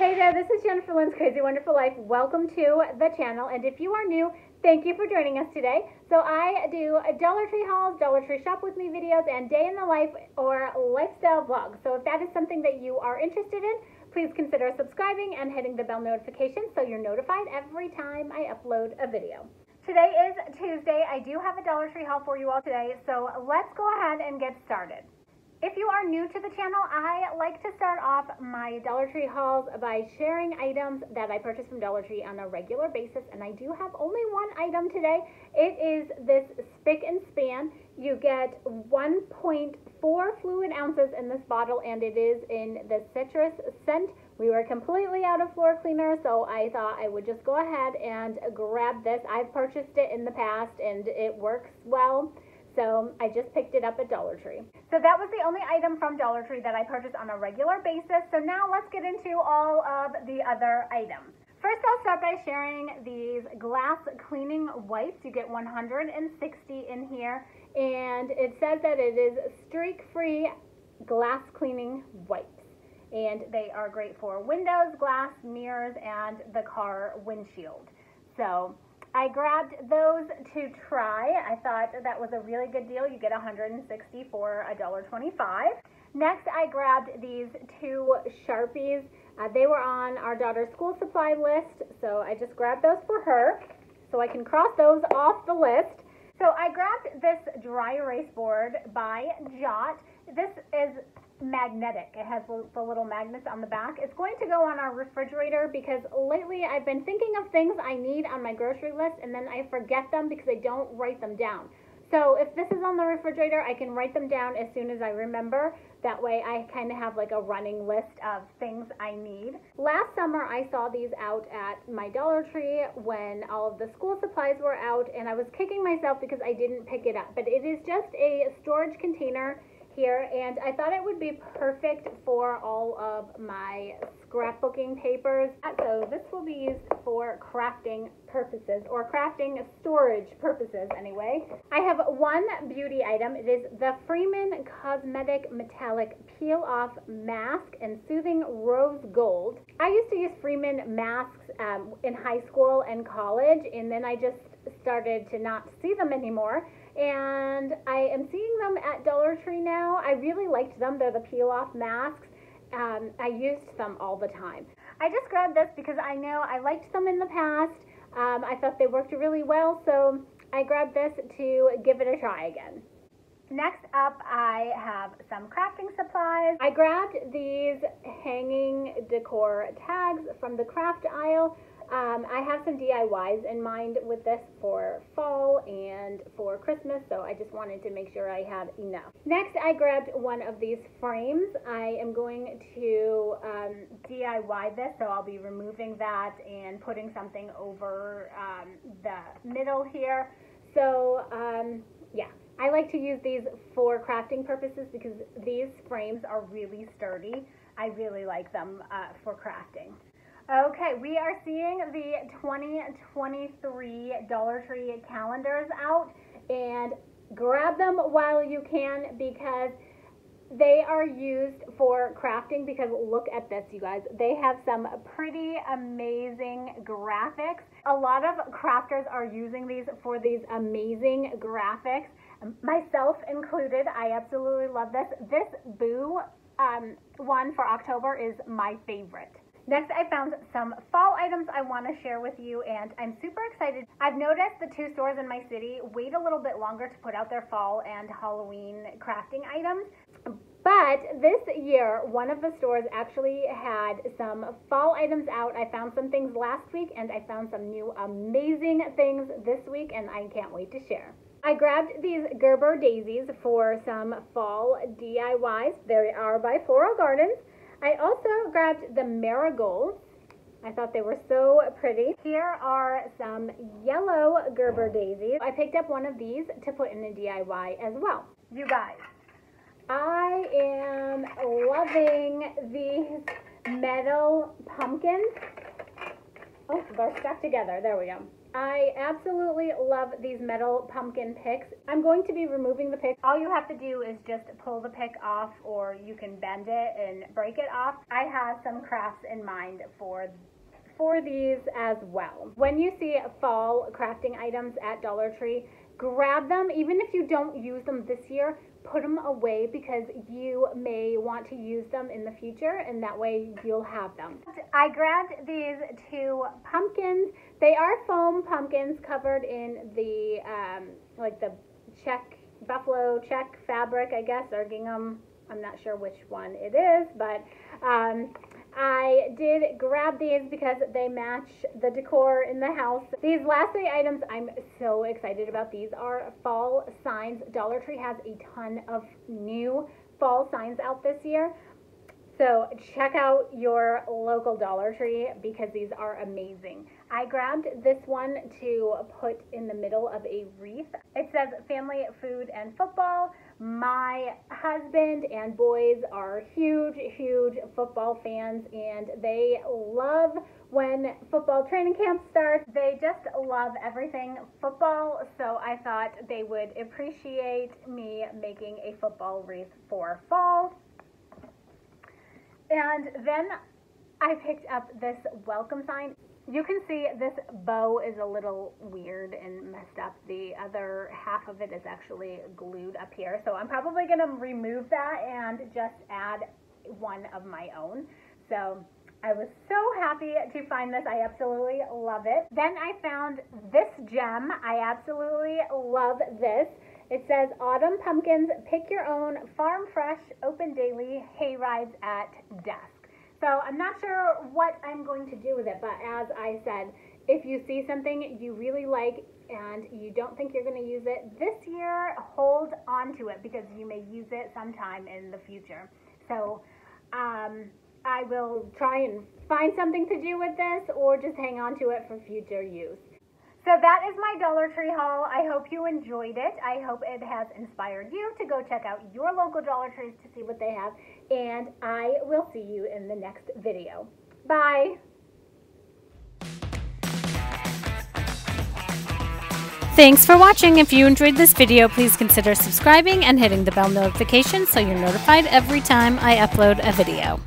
Hey there, this is Jennifer Lynn's Crazy Wonderful Life. Welcome to the channel. And if you are new, thank you for joining us today. So I do Dollar Tree hauls, Dollar Tree shop with me videos, and day in the life or lifestyle vlogs. So if that is something that you are interested in, please consider subscribing and hitting the bell notification so you're notified every time I upload a video. Today is Tuesday. I do have a Dollar Tree haul for you all today, so let's go ahead and get started. If you are new to the channel, I like to start off my Dollar Tree hauls by sharing items that I purchase from Dollar Tree on a regular basis, and I do have only one item today. It is this Spic and Span. You get 1.4 fluid ounces in this bottle, and it is in the citrus scent. We were completely out of floor cleaner, so I thought I would just go ahead and grab this. I've purchased it in the past, and it works well. So I just picked it up at Dollar Tree. So that was the only item from Dollar Tree that I purchased on a regular basis. So now let's get into all of the other items. First, I'll start by sharing these glass cleaning wipes. You get 160 in here, and it says that it is streak-free glass cleaning wipes. And they are great for windows, glass, mirrors, and the car windshield. So I grabbed those to try. I thought that was a really good deal. You get 160 for $1.25. Next, I grabbed these two Sharpies. Uh, they were on our daughter's school supply list, so I just grabbed those for her so I can cross those off the list. So I grabbed this dry erase board by Jot. This is magnetic. It has the little magnets on the back. It's going to go on our refrigerator because lately I've been thinking of things I need on my grocery list and then I forget them because I don't write them down. So if this is on the refrigerator, I can write them down as soon as I remember. That way I kind of have like a running list of things I need. Last summer I saw these out at my Dollar Tree when all of the school supplies were out and I was kicking myself because I didn't pick it up. But it is just a storage container here and I thought it would be perfect for all of my scrapbooking papers. So this will be used for crafting purposes or crafting storage purposes anyway. I have one beauty item. It is the Freeman Cosmetic Metallic Peel Off Mask and Soothing Rose Gold. I used to use Freeman masks um, in high school and college and then I just started to not see them anymore and I am seeing them at Dollar Tree now. I really liked them. They're the peel off masks. Um, I used them all the time. I just grabbed this because I know I liked them in the past. Um, I thought they worked really well, so I grabbed this to give it a try again. Next up, I have some crafting supplies. I grabbed these hanging decor tags from the craft aisle. Um, I have some DIYs in mind with this for fall and for Christmas, so I just wanted to make sure I had enough. Next, I grabbed one of these frames. I am going to um, DIY this, so I'll be removing that and putting something over um, the middle here. So, um, yeah, I like to use these for crafting purposes because these frames are really sturdy. I really like them uh, for crafting. Okay, we are seeing the 2023 Dollar Tree calendars out and grab them while you can because they are used for crafting because look at this you guys. They have some pretty amazing graphics. A lot of crafters are using these for these amazing graphics myself included. I absolutely love this. This boo um, one for october is my favorite Next, I found some fall items I want to share with you, and I'm super excited. I've noticed the two stores in my city wait a little bit longer to put out their fall and Halloween crafting items. But this year, one of the stores actually had some fall items out. I found some things last week, and I found some new amazing things this week, and I can't wait to share. I grabbed these Gerber daisies for some fall DIYs. They are by Floral Gardens. I also grabbed the marigolds. I thought they were so pretty. Here are some yellow Gerber daisies. I picked up one of these to put in a DIY as well. You guys, I am loving these metal pumpkins. Oh, they're stuck together. There we go. I absolutely love these metal pumpkin picks. I'm going to be removing the pick. All you have to do is just pull the pick off or you can bend it and break it off. I have some crafts in mind for for these as well. When you see fall crafting items at Dollar Tree, grab them even if you don't use them this year put them away because you may want to use them in the future and that way you'll have them. I grabbed these two pumpkins. They are foam pumpkins covered in the um, like the check buffalo check fabric I guess or gingham. I'm not sure which one it is but um, I did grab these because they match the decor in the house. These last three items, I'm so excited about. These are fall signs. Dollar Tree has a ton of new fall signs out this year. So check out your local Dollar Tree because these are amazing. I grabbed this one to put in the middle of a wreath. It says family, food, and football. My husband and boys are huge, huge football fans and they love when football training camp starts. They just love everything football, so I thought they would appreciate me making a football wreath for fall. And then I picked up this welcome sign. You can see this bow is a little weird and messed up. The other half of it is actually glued up here. So I'm probably going to remove that and just add one of my own. So I was so happy to find this. I absolutely love it. Then I found this gem. I absolutely love this. It says Autumn Pumpkins, pick your own farm fresh, open daily, hay rides at desk. So I'm not sure what I'm going to do with it, but as I said, if you see something you really like and you don't think you're going to use it this year, hold on to it because you may use it sometime in the future. So um, I will try and find something to do with this or just hang on to it for future use. So that is my Dollar Tree haul. I hope you enjoyed it. I hope it has inspired you to go check out your local Dollar Trees to see what they have. And I will see you in the next video. Bye. Thanks for watching. If you enjoyed this video, please consider subscribing and hitting the bell notification so you're notified every time I upload a video.